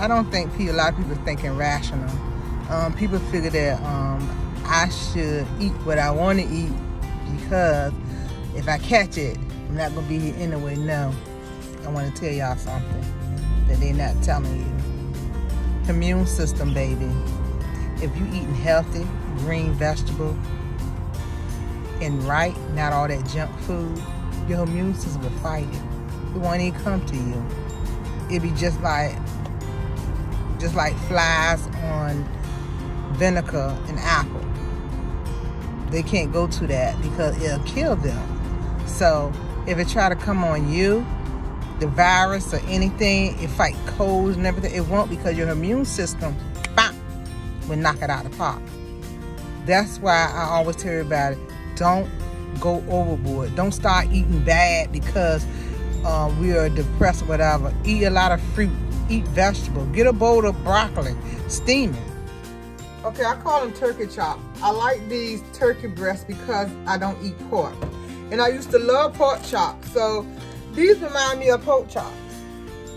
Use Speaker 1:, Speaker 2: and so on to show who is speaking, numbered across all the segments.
Speaker 1: I don't think a lot of people thinking rational. Um, people figure that um, I should eat what I want to eat because if I catch it, I'm not gonna be here anyway. No, I want to tell y'all something that they're not telling you. Immune system, baby. If you eating healthy, green vegetable, and right, not all that junk food, your immune system will fight it. It won't even come to you. It'd be just like just like flies on vinegar and apple. They can't go to that because it'll kill them. So if it try to come on you, the virus or anything, it fight colds and everything. It won't because your immune system, bam, will knock it out of the park. That's why I always tell everybody, don't go overboard. Don't start eating bad because uh, we are depressed or whatever. Eat a lot of fruit. Eat vegetable. Get a bowl of broccoli. Steam it. Okay, I call them turkey chop. I like these turkey breasts because I don't eat pork. And I used to love pork chops. So these remind me of pork chops.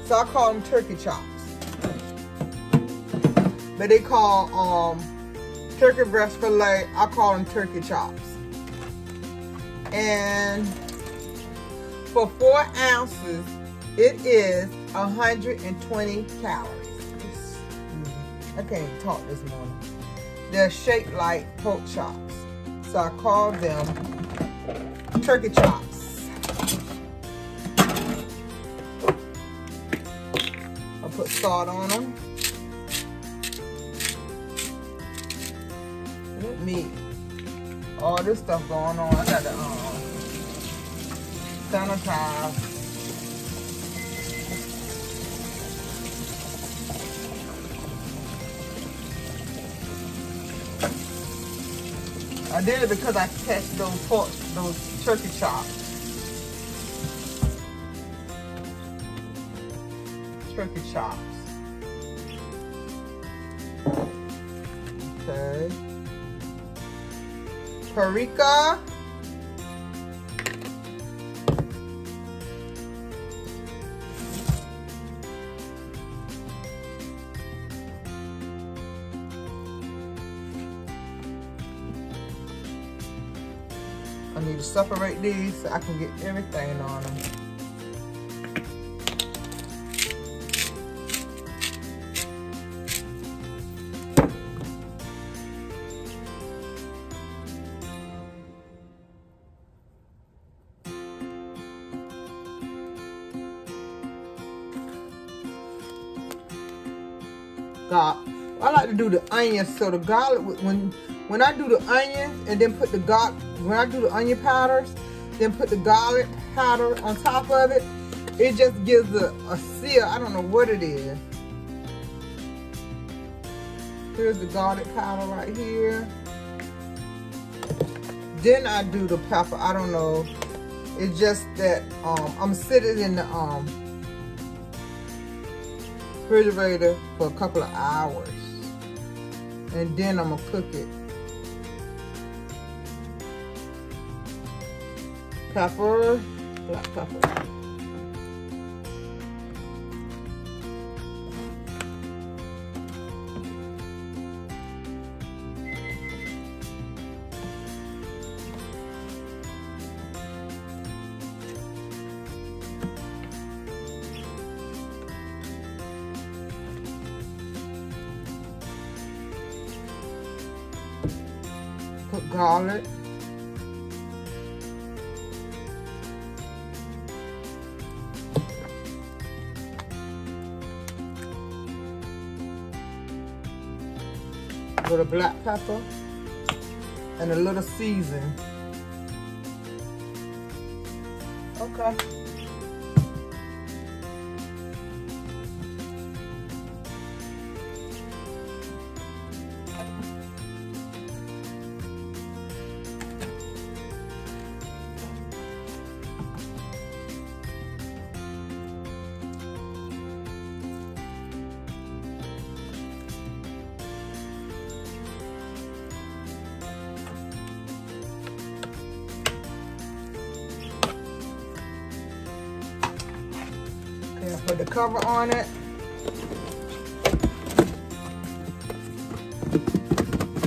Speaker 1: So I call them turkey chops. But they call um, turkey breast filet, I call them turkey chops. And for four ounces, it is 120 calories. I can't talk this morning. They're shaped like pork chops. So I call them turkey chops. I put salt on them. Let me, all this stuff going on. I got to um, sanitize. I did it because I catch those pork, those turkey chops. Turkey chops. Okay. Paprika. I need to separate these so I can get everything on them. Do the onions so the garlic when when I do the onions and then put the garlic when I do the onion powders, then put the garlic powder on top of it, it just gives a, a seal. I don't know what it is. Here's the garlic powder right here. Then I do the pepper. I don't know. It's just that um, I'm sitting in the um, refrigerator for a couple of hours. And then I'm gonna cook it. Pepper, black pepper. Put garlic. A black pepper and a little season. Okay. put the cover on it.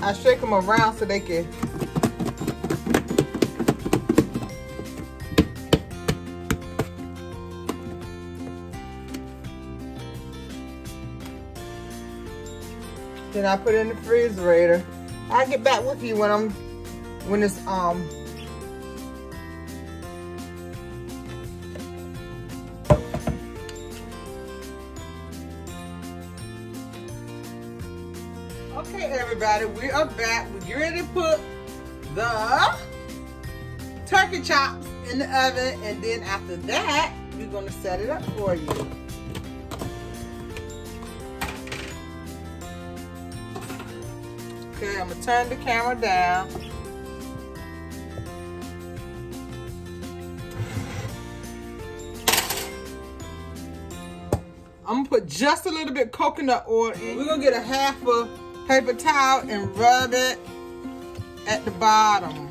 Speaker 1: I shake them around so they can Then I put it in the refrigerator. I'll get back with you when I'm when it's um Okay, everybody, we are back. We're ready to put the turkey chops in the oven, and then after that, we're gonna set it up for you. Okay, I'm gonna turn the camera down. I'm gonna put just a little bit coconut oil in. We're gonna get a half a paper towel and rub it at the bottom.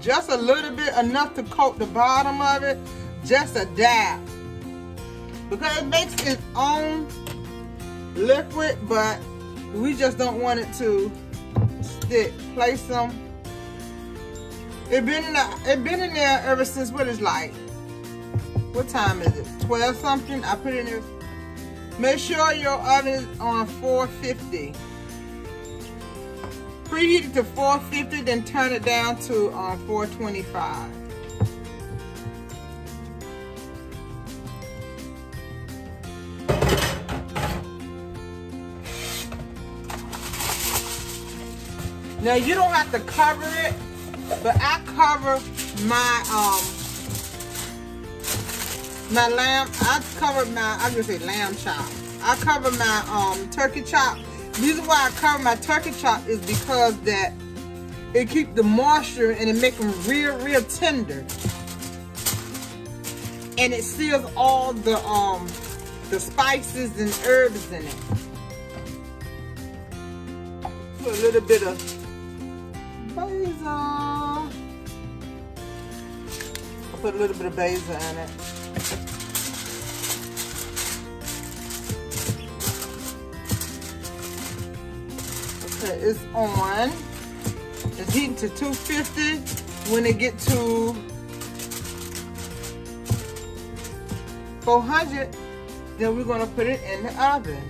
Speaker 1: Just a little bit, enough to coat the bottom of it, just a dab. Because it makes its own liquid, but we just don't want it to stick. Place them. It been in it been in there ever since what is like. What time is it? 12 something. I put it in there Make sure your oven is on 450. Preheat it to 450, then turn it down to um, 425. Now you don't have to cover it, but I cover my um my lamb, I covered my, I'm gonna say lamb chop. I cover my um, turkey chop. The reason why I cover my turkey chop is because that it keep the moisture and it make them real, real tender. And it seals all the um the spices and herbs in it. Put a little bit of basil. Put a little bit of basil in it. It's on. It's heating to 250. When it get to 400, then we're gonna put it in the oven.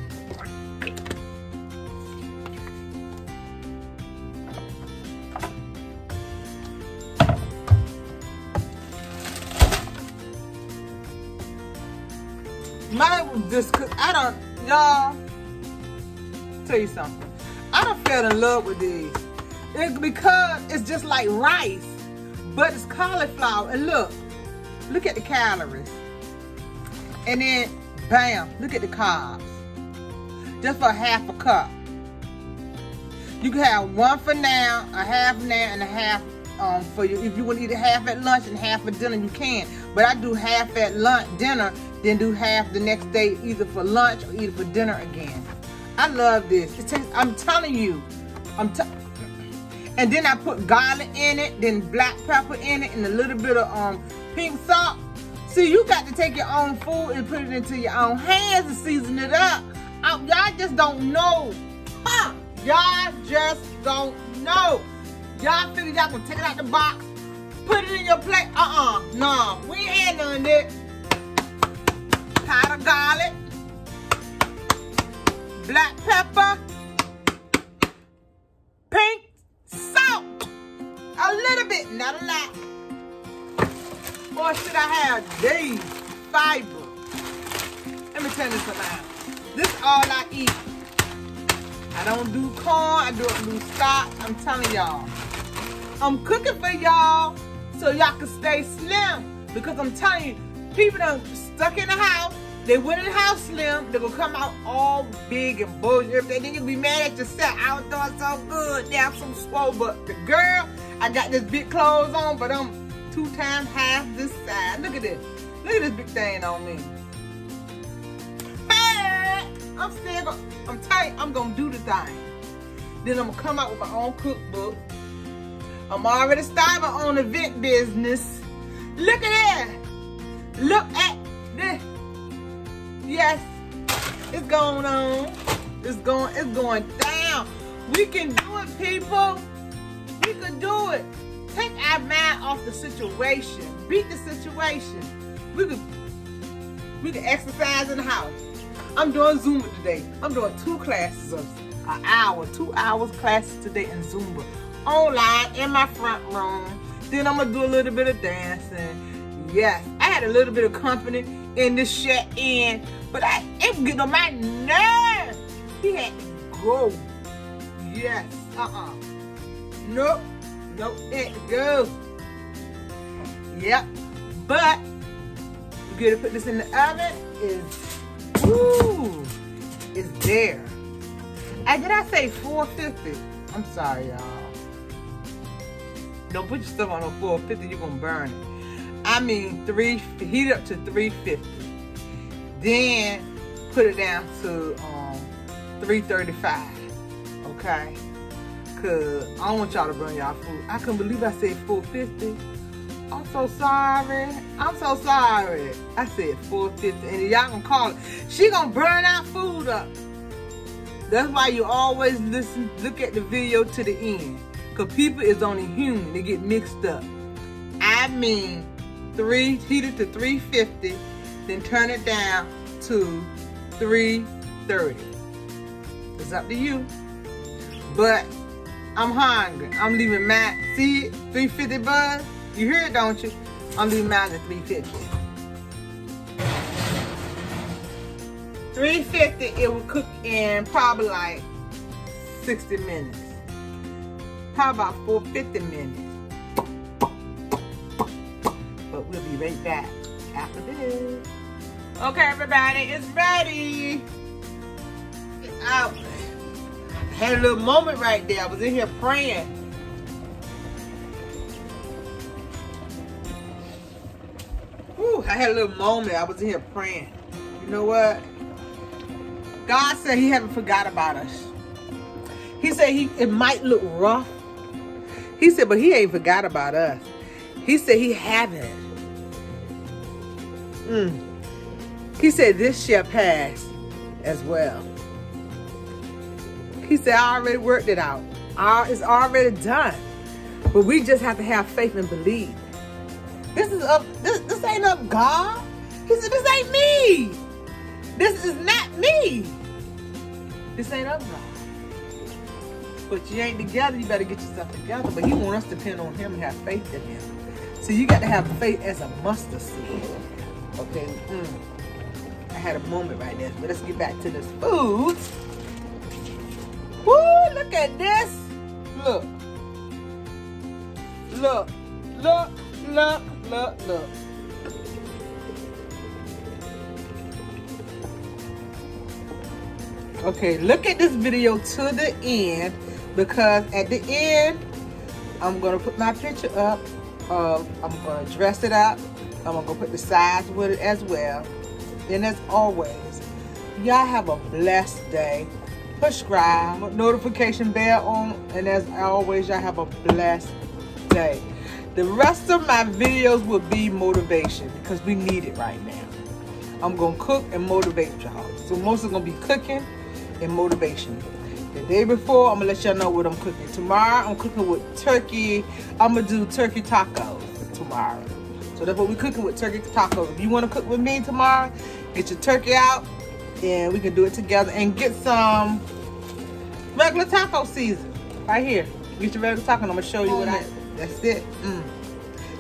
Speaker 1: My this I don't y'all tell you something. I fell in love with these. It, because it's just like rice, but it's cauliflower. And look, look at the calories. And then, bam, look at the carbs. Just for half a cup. You can have one for now, a half now, and a half um, for you. If you want to eat a half at lunch and half for dinner, you can. But I do half at lunch, dinner, then do half the next day, either for lunch or either for dinner again. I love this. Tastes, I'm telling you. I'm and then I put garlic in it, then black pepper in it, and a little bit of um pink salt. See, you got to take your own food and put it into your own hands and season it up. Y'all just don't know. Y'all just don't know. Y'all figure y'all gonna take it out the box, put it in your plate. Uh-uh, no, we ain't had none of that. Powder garlic, black pepper, pink salt, a little bit, not a lot. Or should I have these fiber? Let me tell you something. This is all I eat. I don't do corn, I don't do stock. I'm telling y'all. I'm cooking for y'all so y'all can stay slim. Because I'm telling you, people done stuck in the house they wouldn't have slim. They gonna come out all big and bulgy. Everything. Then you be mad at yourself. I was doing so good. Now I'm so swole. But the girl, I got this big clothes on, but I'm two times half this size. Look at this. Look at this big thing on me. Hey, I'm still gonna, I'm tight. I'm gonna do the thing. Then I'm gonna come out with my own cookbook. I'm already starting my own event business. Look at that. Look at this. Yes, it's going on. It's going, it's going down. We can do it, people. We can do it. Take our mind off the situation. Beat the situation. We can, we can exercise in the house. I'm doing Zumba today. I'm doing two classes of an hour, two hours classes today in Zumba. Online in my front room. Then I'm gonna do a little bit of dancing. Yes, I had a little bit of company in the shut in, but I it getting on my nerves. He had go. Yes, uh-uh. Nope, nope, it go. Yep, but we gotta put this in the oven is, woo, is there. And did I say 450? I'm sorry, y'all. Don't put your stuff on a 450, you're gonna burn it. I mean, three heat up to 350. Then put it down to um, 335. Okay? Cause I don't want y'all to burn y'all food. I couldn't believe I said 450. I'm so sorry. I'm so sorry. I said 450. And y'all gonna call it. She gonna burn our food up. That's why you always listen, look at the video to the end. Because people is only human. They get mixed up. I mean, three heated to 350, then turn it down to 330. It's up to you. But I'm hungry. I'm leaving my, see it? 350 buzz? You hear it, don't you? I'm leaving mine at 350. 350, it will cook in probably like 60 minutes. How about 450 minutes? Right back after this. Okay, everybody, it's ready. I had a little moment right there. I was in here praying. Whew, I had a little moment. I was in here praying. You know what? God said he haven't forgot about us. He said he it might look rough, he said, but he ain't forgot about us. He said he haven't. Mm. He said this shall pass as well. He said, I already worked it out. It's already done. But we just have to have faith and believe. This is up, this, this ain't up God. He said, this ain't me. This is not me. This ain't up God. But you ain't together, you better get yourself together. But he want us to depend on him and have faith in him. So you got to have faith as a mustard seed. Okay. Mm. I had a moment right there. But let's get back to this food. Woo, look at this. Look. Look. Look. Look. Look. Look. Okay, look at this video to the end because at the end, I'm gonna put my picture up. Uh, I'm gonna dress it up. I'm gonna go put the sides with it as well. And as always, y'all have a blessed day. Subscribe, notification bell on, and as always, y'all have a blessed day. The rest of my videos will be motivation because we need it right now. I'm gonna cook and motivate y'all. So most are gonna be cooking and motivation. The day before, I'm gonna let y'all know what I'm cooking. Tomorrow, I'm cooking with turkey. I'm gonna do turkey tacos tomorrow. So that's what we're cooking with turkey tacos. If you wanna cook with me tomorrow, get your turkey out and we can do it together and get some regular taco season right here. Get your regular taco and I'm gonna show you what I, that's it. Mm.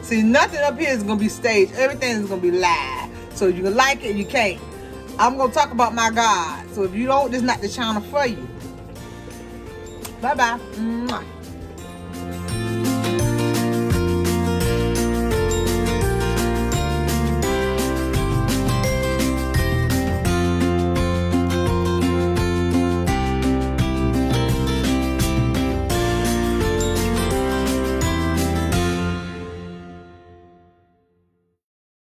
Speaker 1: See, nothing up here is gonna be staged. Everything is gonna be live. So you can like it, you can't. I'm gonna talk about my God. So if you don't, this is not the channel for you. Bye bye. Mwah.